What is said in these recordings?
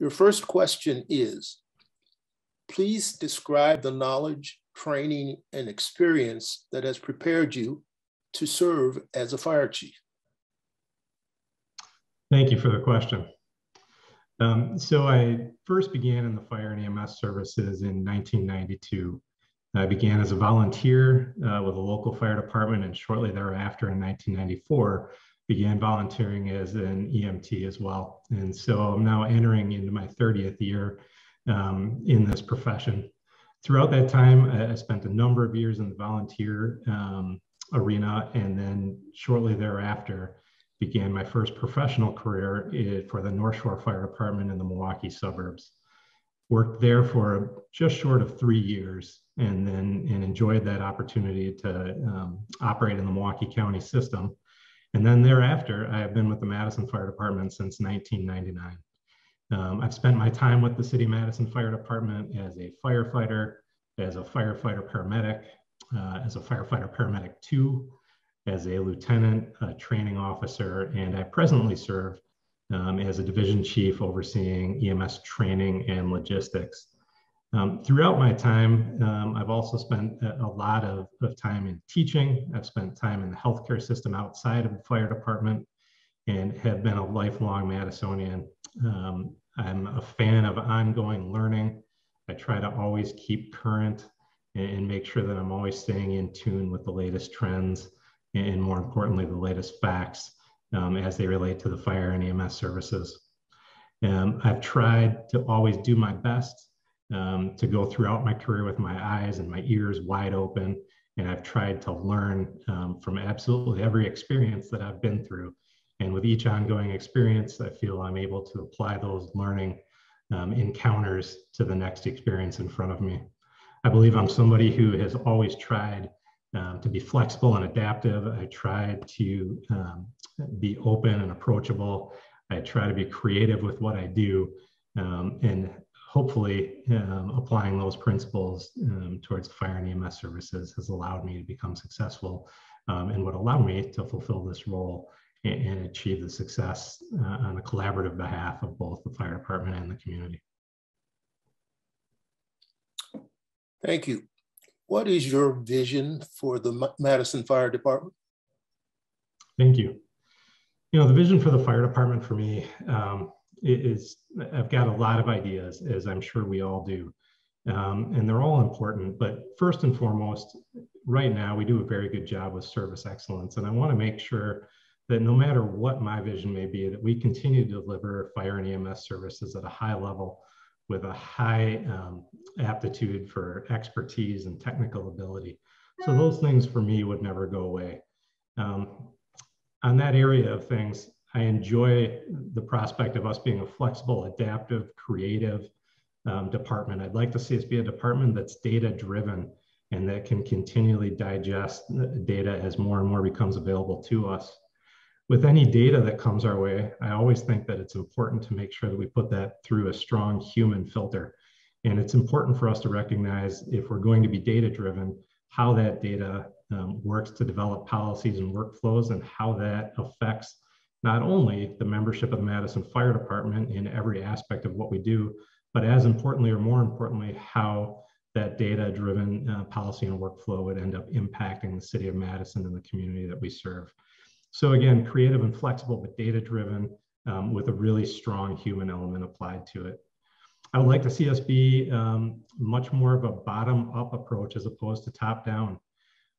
Your first question is, please describe the knowledge, training, and experience that has prepared you to serve as a fire chief. Thank you for the question. Um, so I first began in the fire and EMS services in 1992. I began as a volunteer uh, with a local fire department, and shortly thereafter, in 1994, began volunteering as an EMT as well. And so I'm now entering into my 30th year um, in this profession. Throughout that time, I spent a number of years in the volunteer um, arena, and then shortly thereafter, began my first professional career eh, for the North Shore Fire Department in the Milwaukee suburbs. Worked there for just short of three years and then and enjoyed that opportunity to um, operate in the Milwaukee County system. And then thereafter, I have been with the Madison Fire Department since 1999. Um, I've spent my time with the City Madison Fire Department as a firefighter, as a firefighter paramedic, uh, as a firefighter paramedic two, as a lieutenant, a training officer, and I presently serve um, as a division chief overseeing EMS training and logistics. Um, throughout my time, um, I've also spent a, lot of, of, time in teaching. I've spent time in the healthcare system outside of the fire department and have been a lifelong Madisonian. Um, I'm a fan of ongoing learning. I try to always keep current and, and make sure that I'm always staying in tune with the latest trends and more importantly, the latest facts um, as they relate to the fire and EMS services. Um, I've tried to always do my best um, to go throughout my career with my eyes and my ears wide open. And I've tried to learn um, from absolutely every experience that I've been through. And with each ongoing experience, I feel I'm able to apply those learning um, encounters to the next experience in front of me. I believe I'm somebody who has always tried um, to be flexible and adaptive. I try to um, be open and approachable. I try to be creative with what I do. Um, and hopefully um, applying those principles um, towards fire and EMS services has allowed me to become successful um, and would allow me to fulfill this role and, and achieve the success uh, on a collaborative behalf of both the fire department and the community. Thank you. What is your vision for the Madison Fire Department? Thank you. You know, the vision for the fire department for me um, is I've got a lot of ideas, as I'm sure we all do. Um, and they're all important. But first and foremost, right now, we do a very good job with service excellence. And I want to make sure that no matter what my vision may be, that we continue to deliver fire and EMS services at a high level with a high um, aptitude for expertise and technical ability. So those things for me would never go away. Um, on that area of things, I enjoy the prospect of us being a flexible, adaptive, creative um, department. I'd like to see us be a department that's data driven and that can continually digest data as more and more becomes available to us with any data that comes our way, I always think that it's important to make sure that we put that through a strong human filter. And it's important for us to recognize if we're going to be data driven, how that data um, works to develop policies and workflows and how that affects not only the membership of the Madison Fire Department in every aspect of what we do, but as importantly or more importantly, how that data driven uh, policy and workflow would end up impacting the city of Madison and the community that we serve. So again, creative and flexible, but data driven um, with a really strong human element applied to it. I would like to see us be um, much more of a bottom up approach as opposed to top down.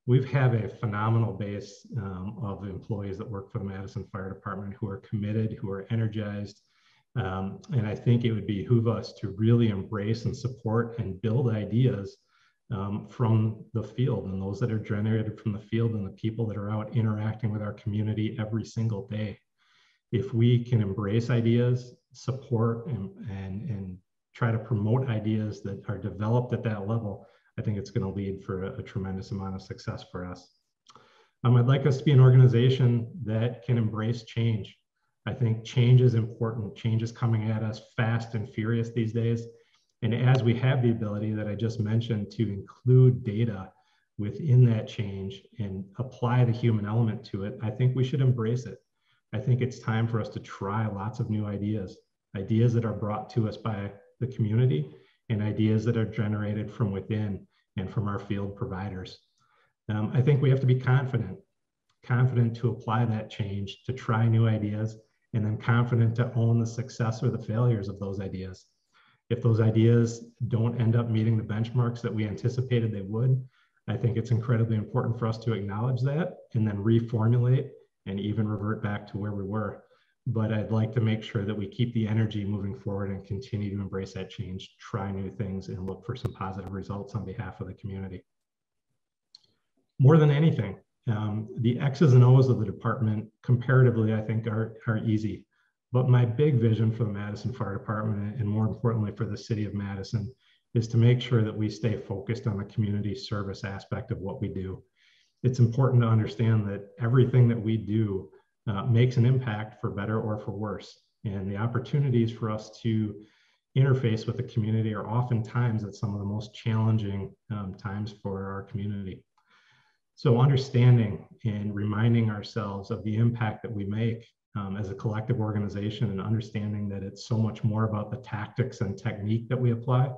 We have a phenomenal base um, of employees that work for the Madison Fire Department who are committed, who are energized. Um, and I think it would behoove us to really embrace and support and build ideas um, from the field and those that are generated from the field and the people that are out interacting with our community every single day. If we can embrace ideas, support, and, and, and try to promote ideas that are developed at that level, I think it's going to lead for a, a tremendous amount of success for us. Um, I'd like us to be an organization that can embrace change. I think change is important. Change is coming at us fast and furious these days. And as we have the ability that I just mentioned to include data within that change and apply the human element to it, I think we should embrace it. I think it's time for us to try lots of new ideas. ideas that are brought to us by the community, and ideas that are generated from within and from our field providers. Um, I think we have to be confident, confident to apply that change, to try new ideas, and then confident to own the success or the failures of those ideas. If those ideas don't end up meeting the benchmarks that we anticipated they would, I think it's incredibly important for us to acknowledge that and then reformulate and even revert back to where we were. But I'd like to make sure that we keep the energy moving forward and continue to embrace that change, try new things, and look for some positive results on behalf of the community. More than anything, um, the X's and O's of the department, comparatively, I think, are, are easy. But my big vision for the Madison Fire Department, and more importantly for the city of Madison, is to make sure that we stay focused on the community service aspect of what we do. It's important to understand that everything that we do uh, makes an impact for better or for worse. And the opportunities for us to interface with the community are oftentimes at some of the most challenging um, times for our community. So understanding and reminding ourselves of the impact that we make um, as a collective organization and understanding that it's so much more about the tactics and technique that we apply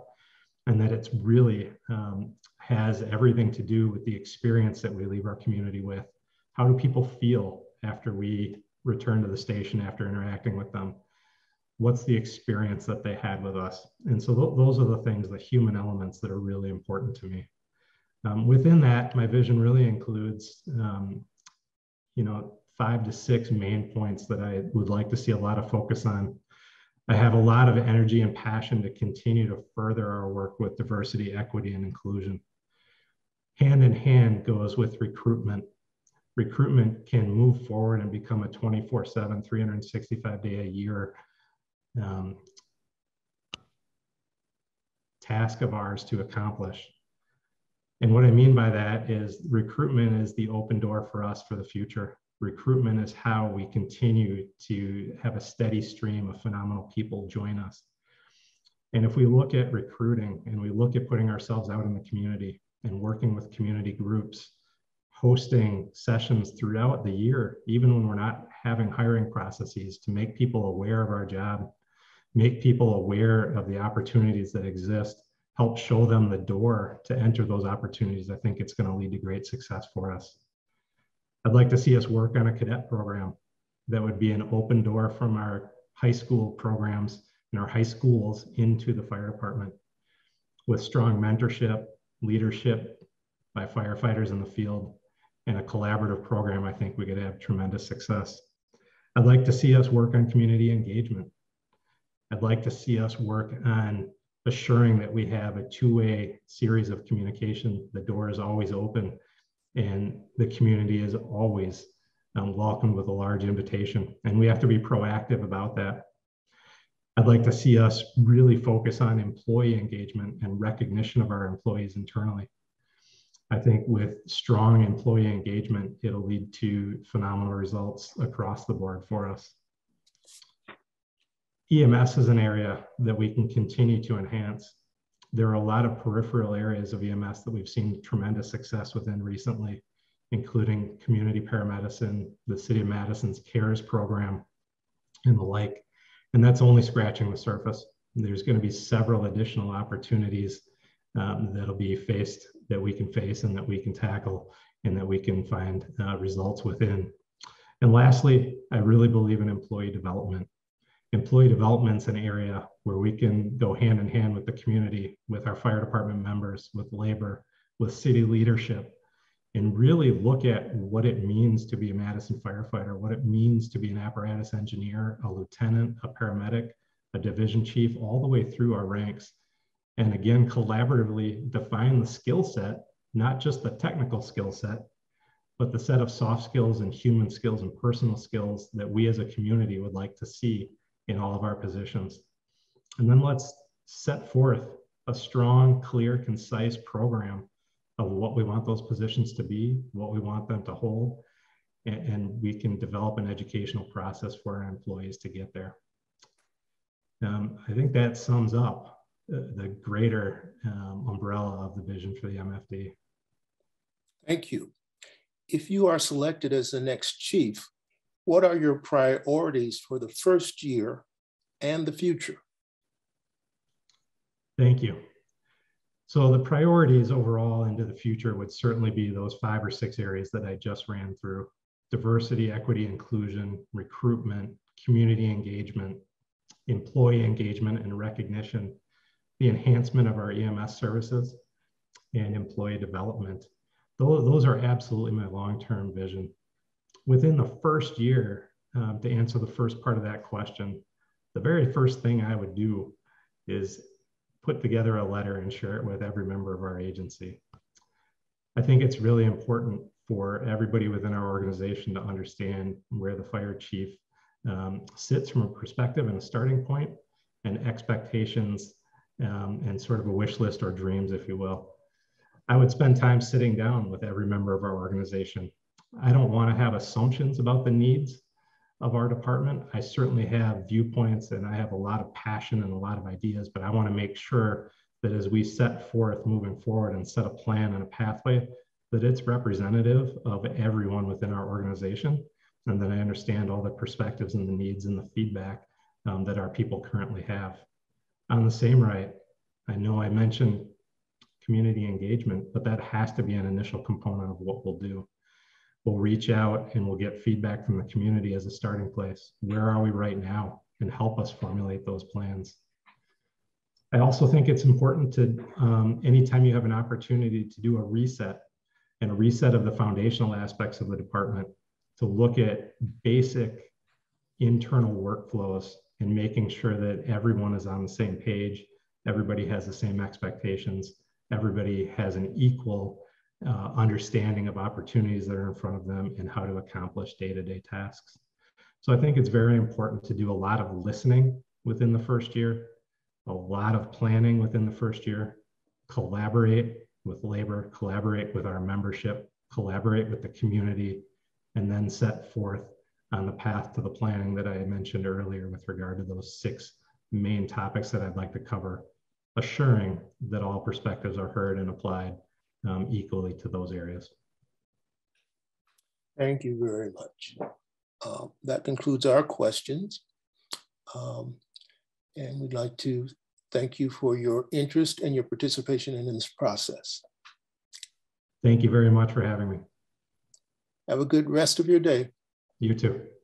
and that it's really um, has everything to do with the experience that we leave our community with. How do people feel after we return to the station after interacting with them? What's the experience that they had with us? And so th- those are the things, the human elements that are really important to me. Um, within that, my vision really includes, um, you know, five to six main points that I would like to see a lot of focus on I have a lot of energy and passion to continue to further our work with diversity, equity, and inclusion. Hand in hand goes with recruitment. Recruitment can move forward and become a 24 7, 365 day a year um, task of ours to accomplish. And what I mean by that is recruitment is the open door for us for the future recruitment is how we continue to have a steady stream of phenomenal people join us. And if we look at recruiting and we look at putting ourselves out in the community and working with community groups, hosting sessions throughout the year, even when we're not having hiring processes to make people aware of our job, make people aware of the opportunities that exist, help show them the door to enter those opportunities, I think it's going to lead to great success for us. I'd like to see us work on a cadet program that would be an open door from our high school programs and our high schools into the fire department with strong mentorship, leadership by firefighters in the field, and a collaborative program, I think we could have tremendous success. I'd like to see us work on community engagement. I'd like to see us work on assuring that we have a two-way series of communication. The door is always open and the community is always um, welcomed with a large invitation. And we have to be proactive about that. I'd like to see us really focus on employee engagement and recognition of our employees internally. I think with strong employee engagement, it'll lead to phenomenal results across the board for us. EMS is an area that we can continue to enhance there are a lot of peripheral areas of EMS that we've seen tremendous success within recently, including community paramedicine, the City of Madison's CARES program, and the like. And that's only scratching the surface. There's going to be several additional opportunities um, that'll be faced that we can face and that we can tackle and that we can find uh, results within. And lastly, I really believe in employee development employee development is an area where we can go hand in hand with the community, with our fire department members, with labor, with city leadership, and really look at what it means to be a Madison firefighter, what it means to be an apparatus engineer, a lieutenant, a paramedic, a division chief, all the way through our ranks. And again, collaboratively define the skill set, not just the technical skill set, but the set of soft skills and human skills and personal skills that we as a community would like to see in all of our positions. And then let's set forth a strong, clear, concise program of what we want those positions to be, what we want them to hold, and, and we can develop an educational process for our employees to get there. Um, I think that sums up the, greater um, umbrella of the vision for the MFD. Thank you. If you are selected as the next chief, what are your priorities for the first year and the future? Thank you. So the priorities overall into the future would certainly be those five or six areas that I just ran through. Diversity, equity, inclusion, recruitment, community engagement, employee engagement and recognition, the enhancement of our EMS services, and employee development. Those are absolutely my long-term vision. Within the first year, um, to answer the first part of that question, the very first thing I would do is put together a letter and share it with every member of our agency. I think it's really important for everybody within our organization to understand where the fire chief um, sits from a perspective and a starting point and expectations um, and sort of a wish list or dreams, if you will. I would spend time sitting down with every member of our organization. I don't want to have assumptions about the needs of our department. I certainly have viewpoints and I have a lot of passion and a lot of ideas, but I want to make sure that as we set forth moving forward and set a plan and a pathway, that it's representative of everyone within our organization and that I understand all the perspectives and the needs and the feedback um, that our people currently have. On the same right, I know I mentioned community engagement, but that has to be an initial component of what we'll do. We'll reach out and we'll get feedback from the community as a starting place. Where are we right now? And help us formulate those plans. I also think it's important to, um, anytime you have an opportunity to do a reset and a reset of the foundational aspects of the department, to look at basic internal workflows and making sure that everyone is on the same page, everybody has the same expectations, everybody has an equal uh, understanding of opportunities that are in front of them and how to accomplish day-to-day tasks. So I think it's very important to do a lot of listening within the first year, a lot of planning within the first year, collaborate with labor, collaborate with our membership, collaborate with the community, and then set forth on the path to the planning that I mentioned earlier with regard to those six main topics that I'd like to cover, assuring that all perspectives are heard and applied um, equally to those areas. Thank you very much. Uh, that concludes our questions. Um, and we'd like to thank you for your interest and your participation in this process. Thank you very much for having me. Have a good rest of your day. You too.